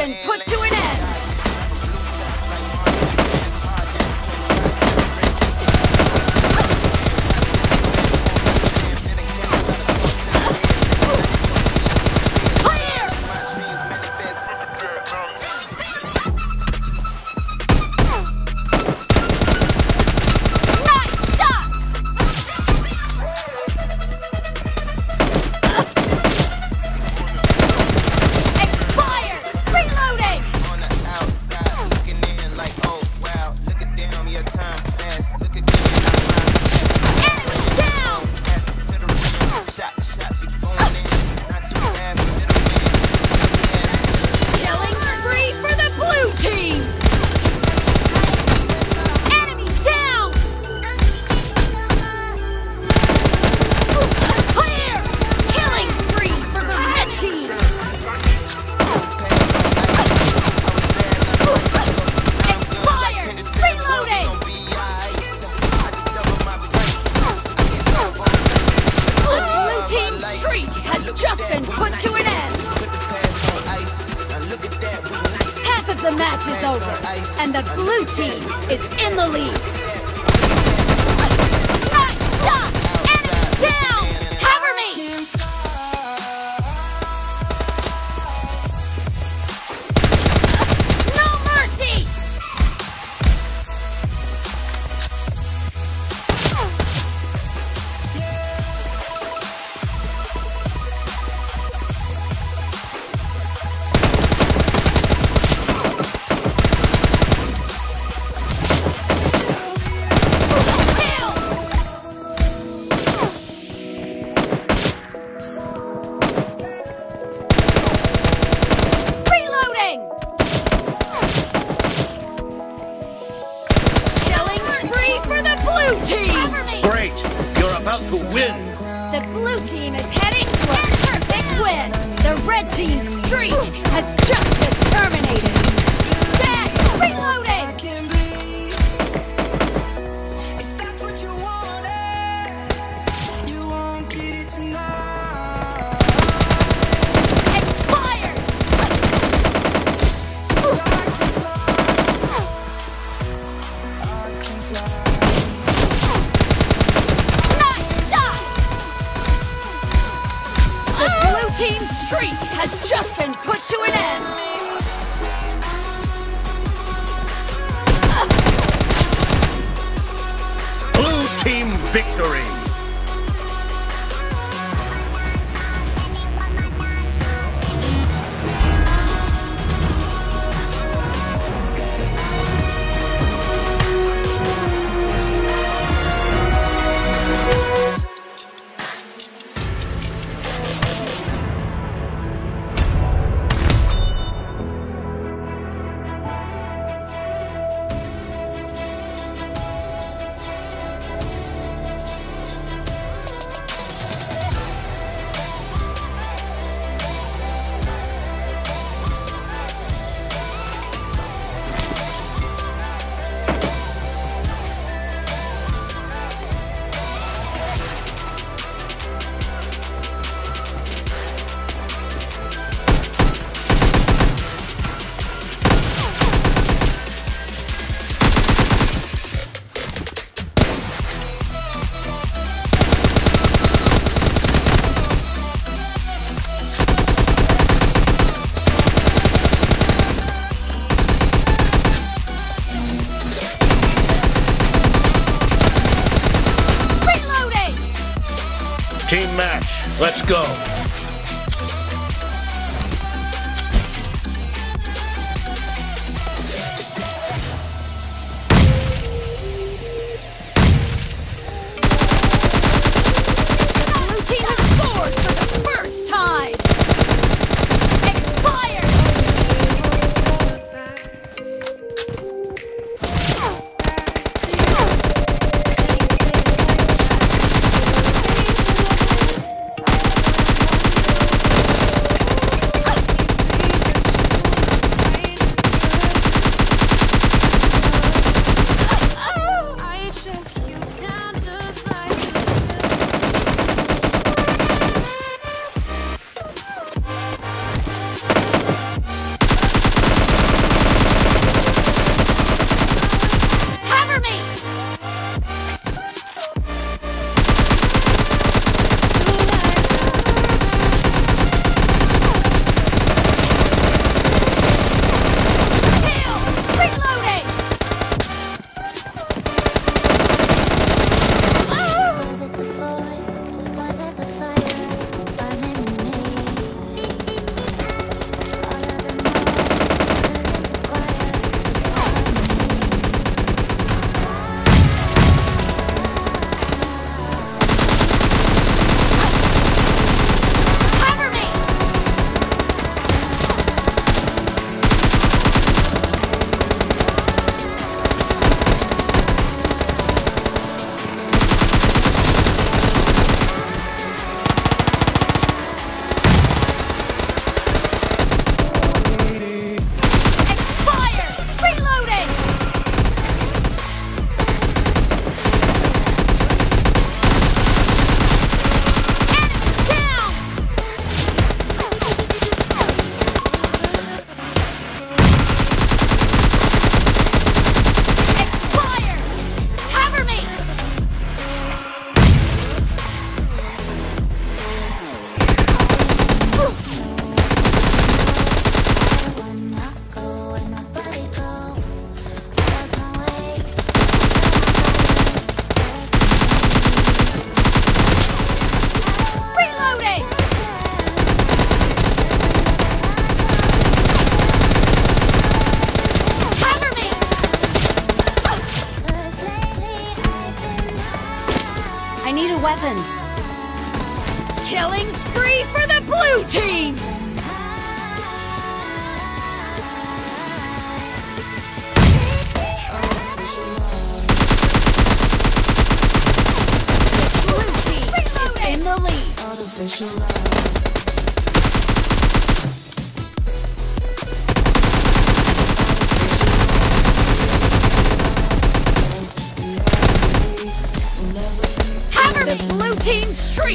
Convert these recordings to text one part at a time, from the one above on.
and put you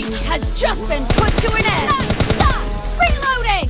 streak has just been put to an end. Stop! Reloading!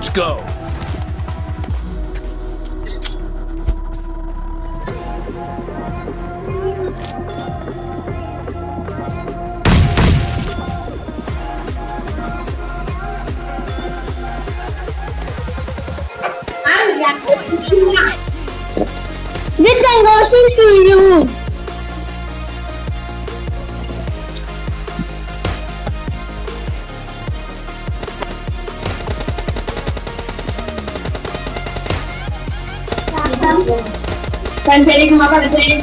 Let's go! This thing goes into you. Kan, saya ini mau 好听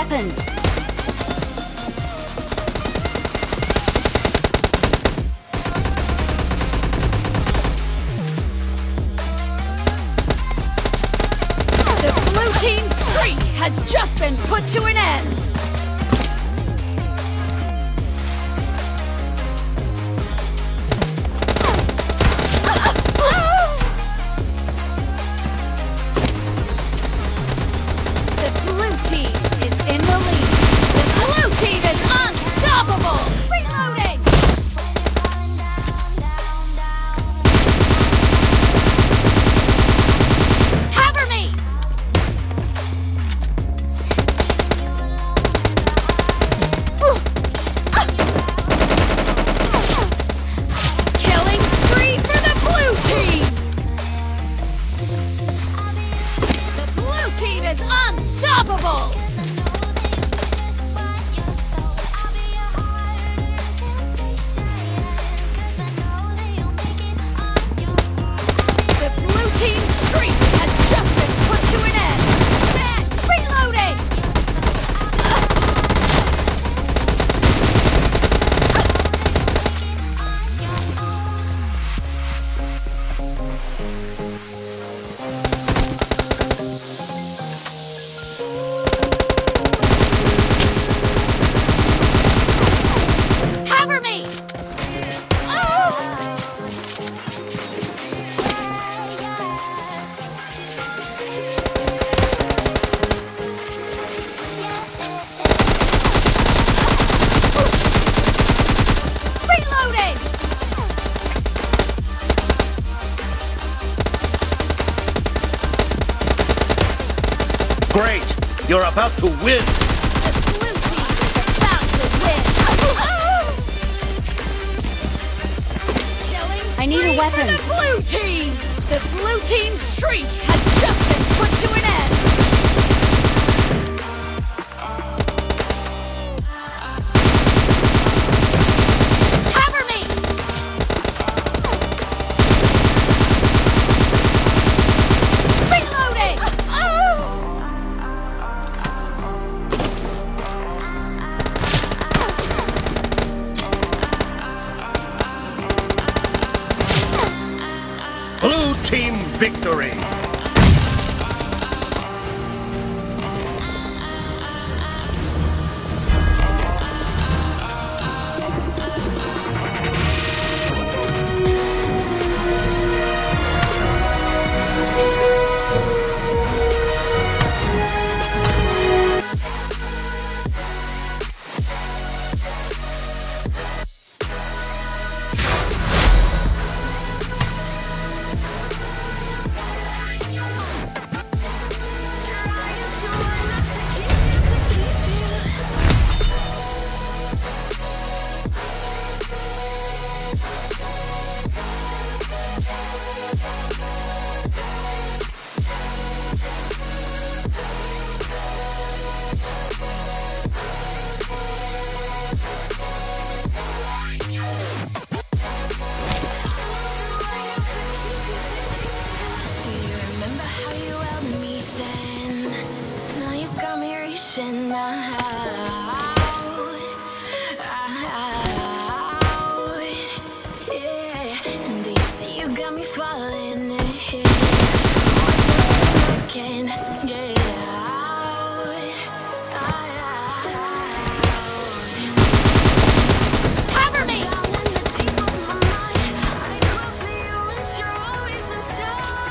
I to win!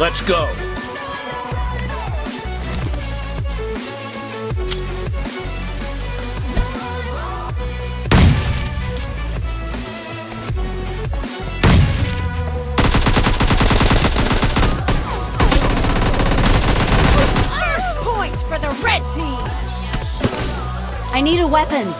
Let's go. First point for the red team. I need a weapon.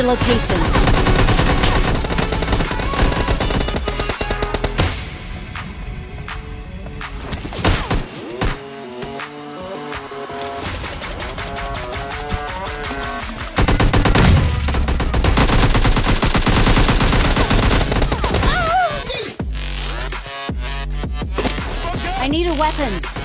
A location. I need a weapon.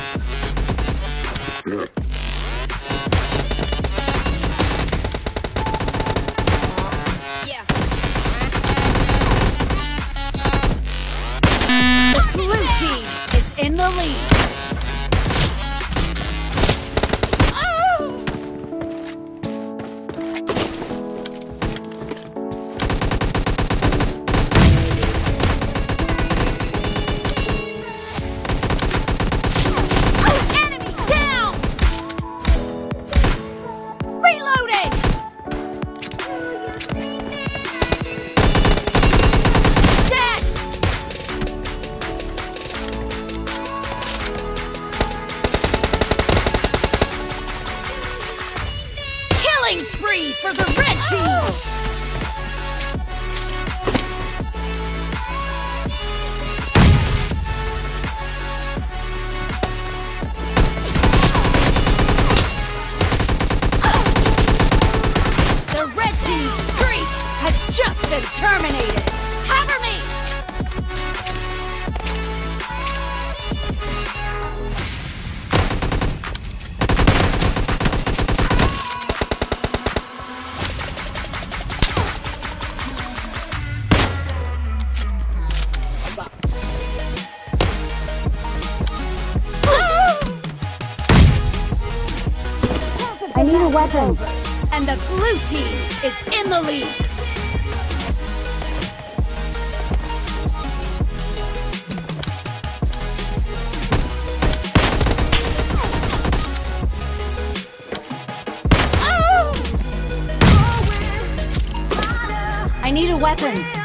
family. I need a weapon.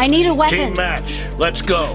I need a weapon. Team match. Let's go.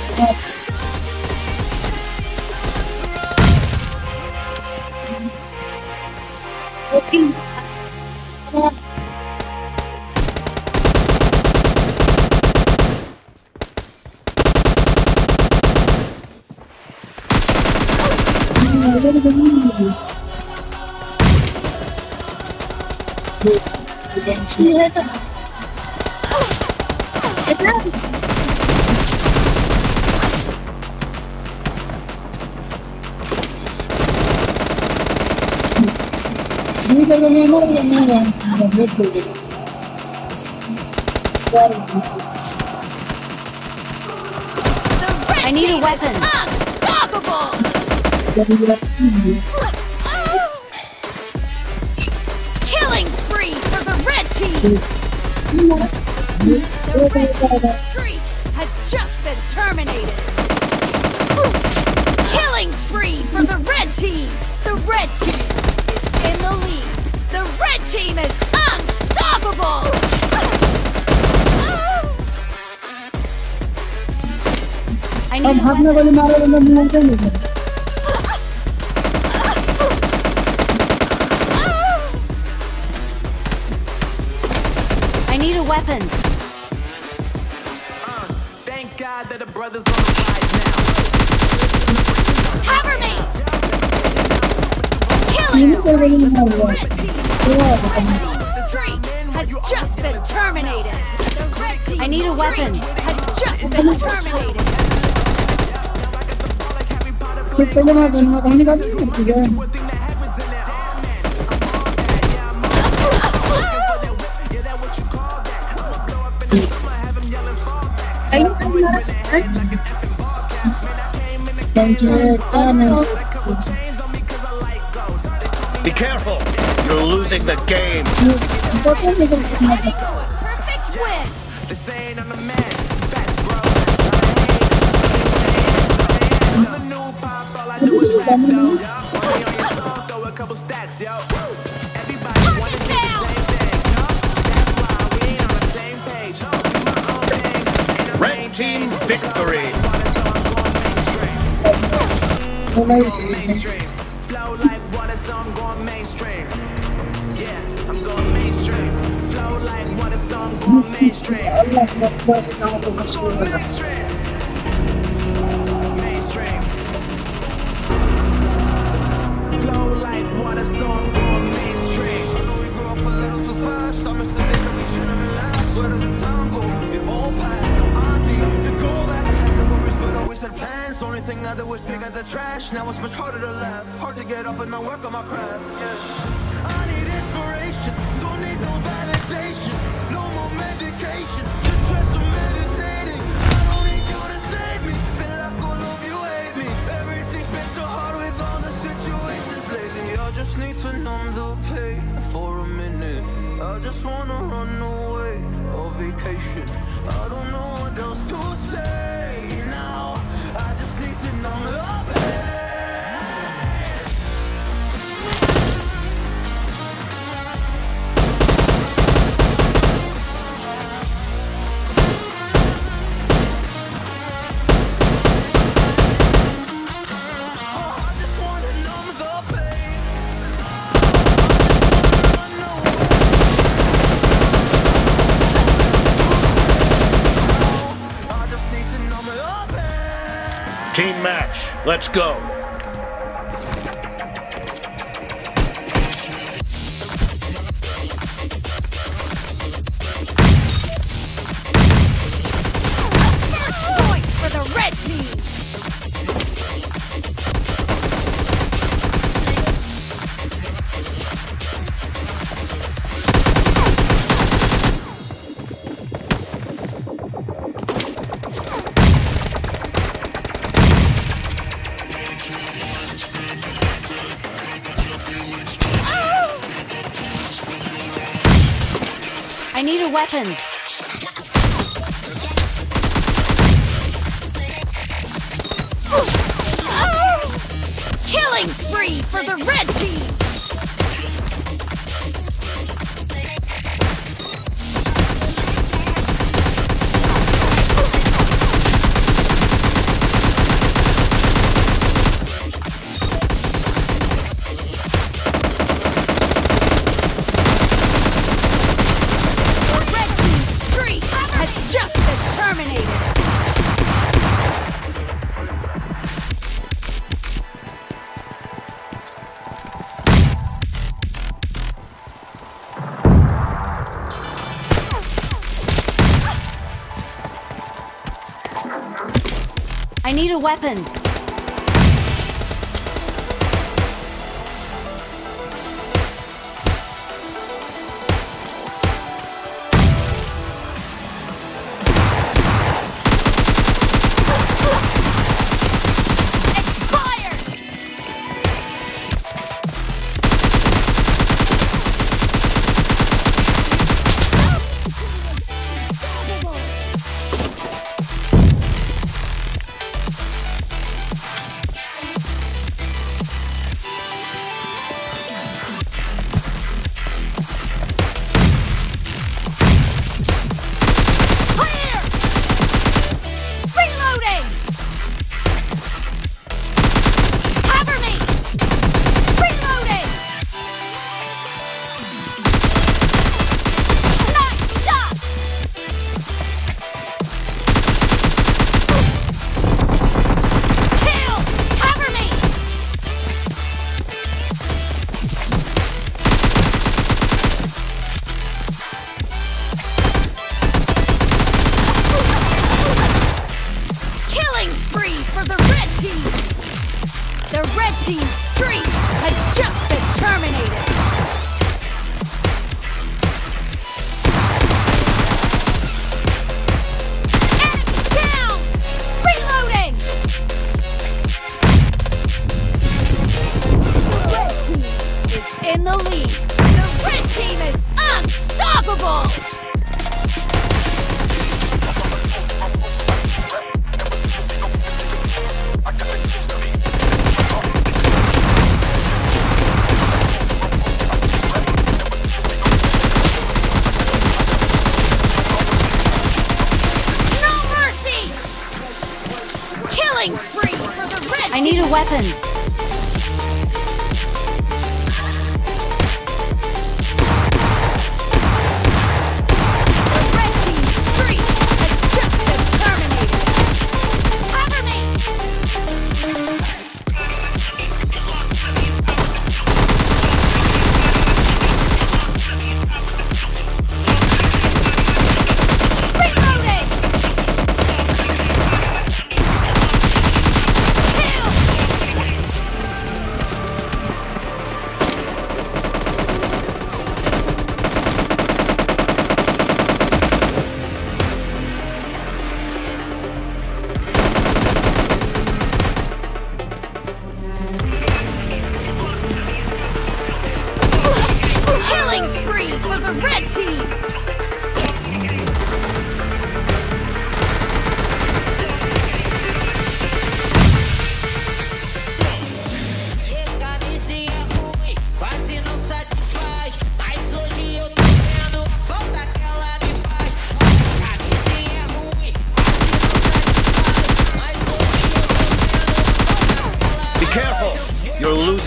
on the field of any control. Point for the red team! The red I need a weapon. Unstoppable! The red streak has just been terminated! Killing spree for the red team! The red team is in the lead! The red team is unstoppable! I need need a weapon. Thank God that the brothers on the rise now. Cover me! Killing spree for the red team! The red team's streak has just been terminated! The red team's I need a weapon. streak has just been Be careful. You're losing the game. Perfect win! This ain't on the man. Facts, bro. I'm new pop, all I do is rap, though. Throw a couple stacks, yo. Victory. going mainstream. Flow like water, so I'm going mainstream. Yeah, I'm going mainstream. Flow like water, so I'm going. Mainstream. Always plans. Only thing I did was pick out the trash. Now it's much harder to laugh. Hard to get up and not work on my craft. Yeah. I need inspiration. Don't need no validation. No more medication. Just try some meditating. I don't need you to save me. Feel like all of you hate me. Everything's been so hard with all the situations lately. I just need to numb the pain for a minute. I just wanna run away on vacation. I don't know what else to say Let's go. Need weapon.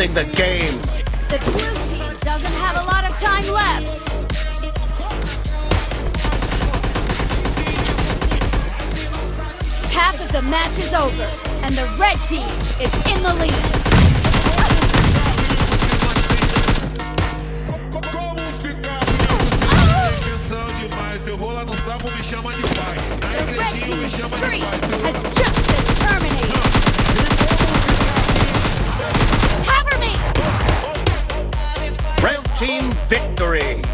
losing the game. The blue team doesn't have a lot of time left. Half of the match is over, and the red team is in the lead. me chama de pai. Has just been terminated. team victory.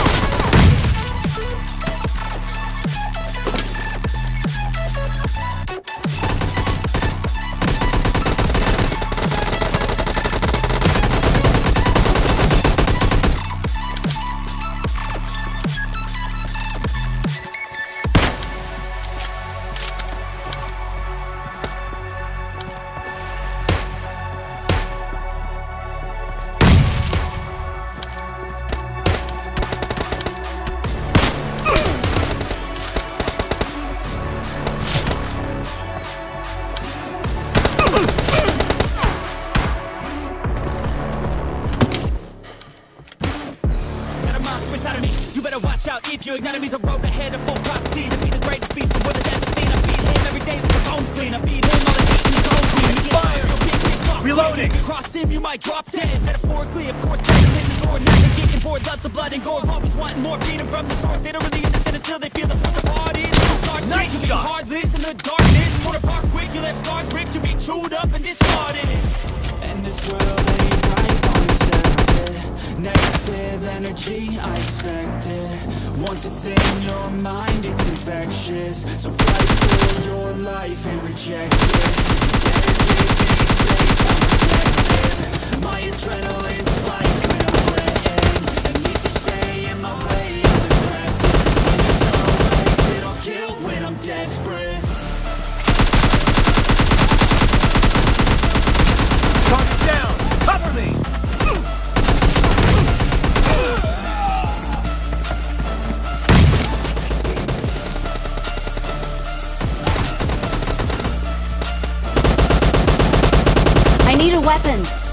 weapons!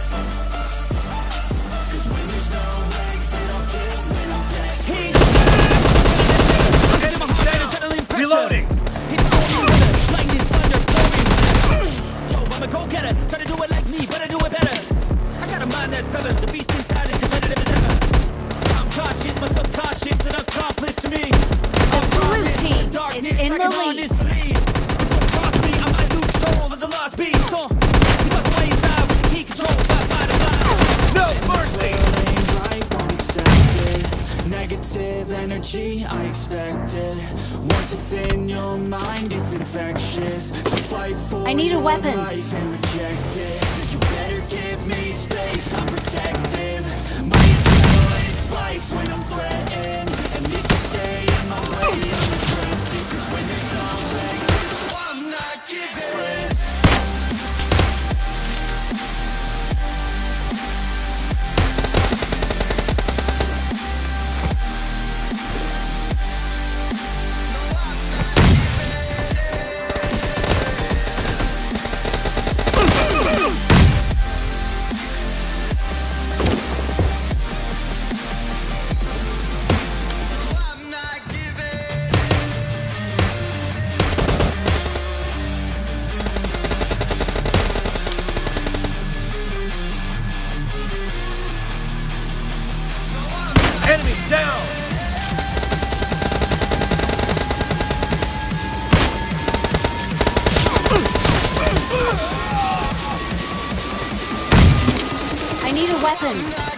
Weapon.